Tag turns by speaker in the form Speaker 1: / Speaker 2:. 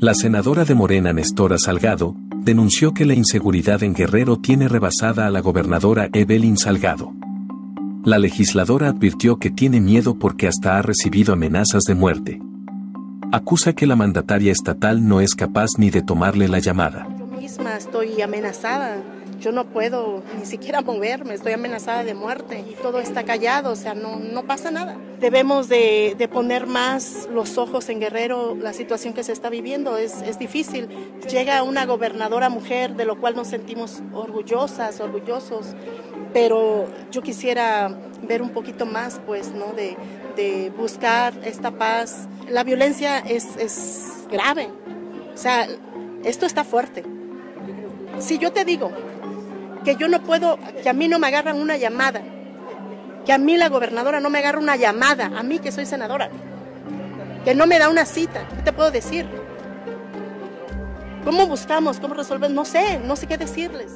Speaker 1: La senadora de Morena Nestora Salgado, denunció que la inseguridad en Guerrero tiene rebasada a la gobernadora Evelyn Salgado. La legisladora advirtió que tiene miedo porque hasta ha recibido amenazas de muerte. Acusa que la mandataria estatal no es capaz ni de tomarle la llamada.
Speaker 2: Yo misma estoy amenazada yo no puedo ni siquiera moverme, estoy amenazada de muerte y todo está callado, o sea, no, no pasa nada. Debemos de, de, poner más los ojos en Guerrero, la situación que se está viviendo es, es difícil. Llega una gobernadora mujer, de lo cual nos sentimos orgullosas, orgullosos, pero yo quisiera ver un poquito más, pues, ¿no? De, de buscar esta paz. La violencia es, es grave, o sea, esto está fuerte. Si yo te digo que yo no puedo, que a mí no me agarran una llamada, que a mí la gobernadora no me agarra una llamada, a mí que soy senadora, que no me da una cita, ¿qué te puedo decir? ¿Cómo buscamos? ¿Cómo resolvemos? No sé, no sé qué decirles.